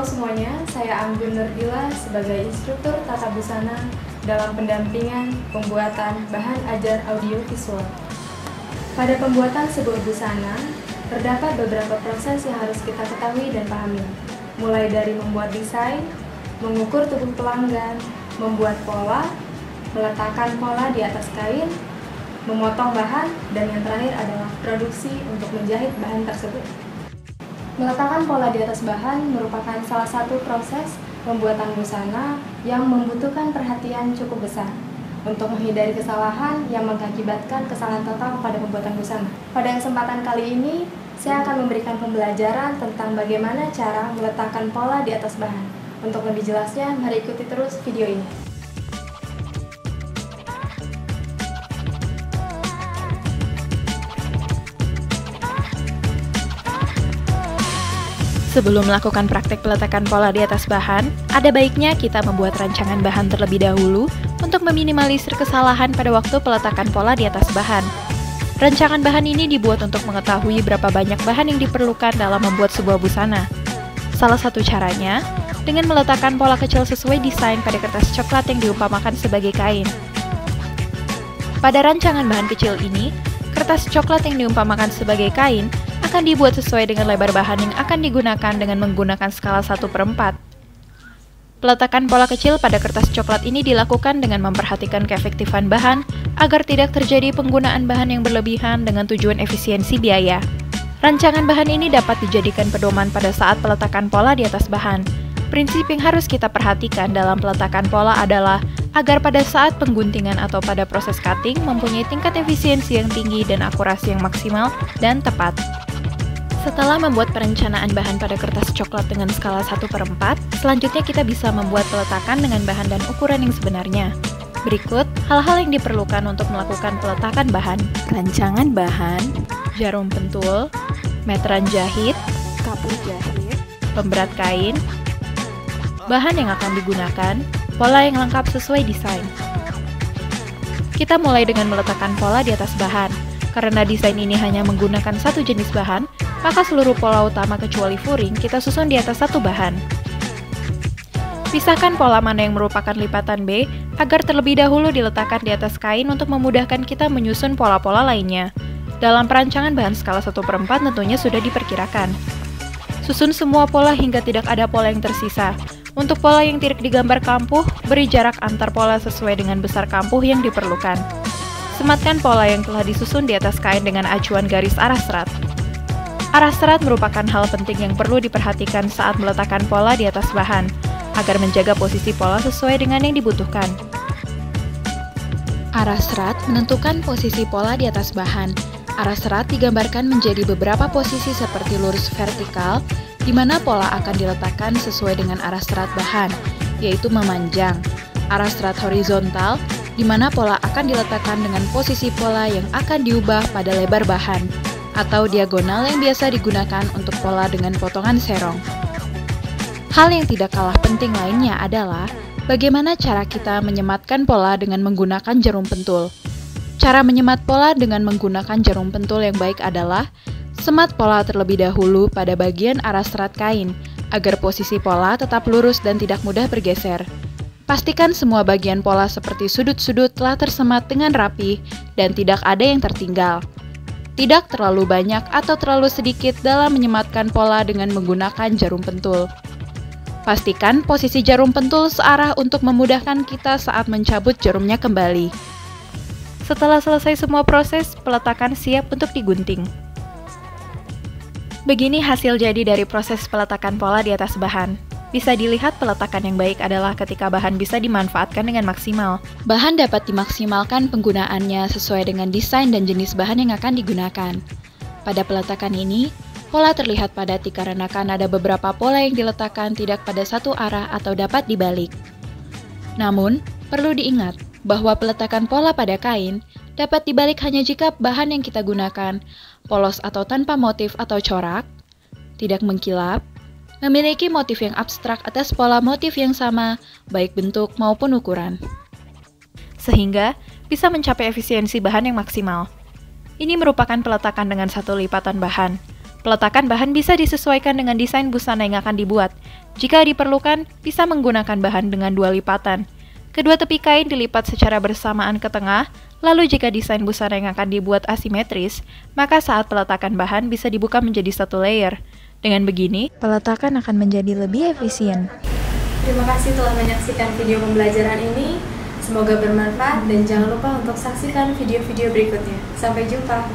semuanya, saya Anggun Nurdila sebagai instruktur tata busana dalam pendampingan pembuatan bahan ajar audio visual. Pada pembuatan sebuah busana, terdapat beberapa proses yang harus kita ketahui dan pahami, mulai dari membuat desain, mengukur tubuh pelanggan, membuat pola, meletakkan pola di atas kain, memotong bahan, dan yang terakhir adalah produksi untuk menjahit bahan tersebut. Meletakkan pola di atas bahan merupakan salah satu proses pembuatan busana yang membutuhkan perhatian cukup besar untuk menghindari kesalahan yang mengakibatkan kesalahan total pada pembuatan busana. Pada kesempatan kali ini, saya akan memberikan pembelajaran tentang bagaimana cara meletakkan pola di atas bahan. Untuk lebih jelasnya, mari ikuti terus video ini. Sebelum melakukan praktek peletakan pola di atas bahan, ada baiknya kita membuat rancangan bahan terlebih dahulu untuk meminimalisir kesalahan pada waktu peletakan pola di atas bahan. Rancangan bahan ini dibuat untuk mengetahui berapa banyak bahan yang diperlukan dalam membuat sebuah busana. Salah satu caranya, dengan meletakkan pola kecil sesuai desain pada kertas coklat yang diumpamakan sebagai kain. Pada rancangan bahan kecil ini, kertas coklat yang diumpamakan sebagai kain akan dibuat sesuai dengan lebar bahan yang akan digunakan dengan menggunakan skala 1 per 4. Peletakan pola kecil pada kertas coklat ini dilakukan dengan memperhatikan keefektifan bahan agar tidak terjadi penggunaan bahan yang berlebihan dengan tujuan efisiensi biaya. Rancangan bahan ini dapat dijadikan pedoman pada saat peletakan pola di atas bahan. Prinsip yang harus kita perhatikan dalam peletakan pola adalah agar pada saat pengguntingan atau pada proses cutting mempunyai tingkat efisiensi yang tinggi dan akurasi yang maksimal dan tepat. Setelah membuat perencanaan bahan pada kertas coklat dengan skala 1 per 4, selanjutnya kita bisa membuat peletakan dengan bahan dan ukuran yang sebenarnya. Berikut hal-hal yang diperlukan untuk melakukan peletakan bahan. Rancangan bahan, jarum pentul, meteran jahit, kapur jahit, pemberat kain, bahan yang akan digunakan, pola yang lengkap sesuai desain. Kita mulai dengan meletakkan pola di atas bahan. Karena desain ini hanya menggunakan satu jenis bahan, maka seluruh pola utama kecuali furing kita susun di atas satu bahan. Pisahkan pola mana yang merupakan lipatan B agar terlebih dahulu diletakkan di atas kain untuk memudahkan kita menyusun pola-pola lainnya. Dalam perancangan bahan skala 1 per 4 tentunya sudah diperkirakan. Susun semua pola hingga tidak ada pola yang tersisa. Untuk pola yang tidak digambar kampuh, beri jarak antar pola sesuai dengan besar kampuh yang diperlukan. Sematkan pola yang telah disusun di atas kain dengan acuan garis arah serat. Arah serat merupakan hal penting yang perlu diperhatikan saat meletakkan pola di atas bahan, agar menjaga posisi pola sesuai dengan yang dibutuhkan. Arah serat menentukan posisi pola di atas bahan. Arah serat digambarkan menjadi beberapa posisi seperti lurus vertikal, di mana pola akan diletakkan sesuai dengan arah serat bahan, yaitu memanjang. Arah serat horizontal, di mana pola akan diletakkan dengan posisi pola yang akan diubah pada lebar bahan atau diagonal yang biasa digunakan untuk pola dengan potongan serong. Hal yang tidak kalah penting lainnya adalah bagaimana cara kita menyematkan pola dengan menggunakan jarum pentul. Cara menyemat pola dengan menggunakan jarum pentul yang baik adalah semat pola terlebih dahulu pada bagian arah serat kain agar posisi pola tetap lurus dan tidak mudah bergeser. Pastikan semua bagian pola seperti sudut-sudut telah tersemat dengan rapi dan tidak ada yang tertinggal tidak terlalu banyak atau terlalu sedikit dalam menyematkan pola dengan menggunakan jarum pentul. Pastikan posisi jarum pentul searah untuk memudahkan kita saat mencabut jarumnya kembali. Setelah selesai semua proses, peletakan siap untuk digunting. Begini hasil jadi dari proses peletakan pola di atas bahan. Bisa dilihat peletakan yang baik adalah ketika bahan bisa dimanfaatkan dengan maksimal. Bahan dapat dimaksimalkan penggunaannya sesuai dengan desain dan jenis bahan yang akan digunakan. Pada peletakan ini, pola terlihat padat dikarenakan ada beberapa pola yang diletakkan tidak pada satu arah atau dapat dibalik. Namun, perlu diingat bahwa peletakan pola pada kain dapat dibalik hanya jika bahan yang kita gunakan polos atau tanpa motif atau corak, tidak mengkilap, memiliki motif yang abstrak atas pola motif yang sama, baik bentuk maupun ukuran. Sehingga bisa mencapai efisiensi bahan yang maksimal. Ini merupakan peletakan dengan satu lipatan bahan. Peletakan bahan bisa disesuaikan dengan desain busana yang akan dibuat. Jika diperlukan, bisa menggunakan bahan dengan dua lipatan. Kedua tepi kain dilipat secara bersamaan ke tengah, lalu jika desain busana yang akan dibuat asimetris, maka saat peletakan bahan bisa dibuka menjadi satu layer. Dengan begini, peletakan akan menjadi lebih efisien. Terima kasih telah menyaksikan video pembelajaran ini. Semoga bermanfaat dan jangan lupa untuk saksikan video-video berikutnya. Sampai jumpa.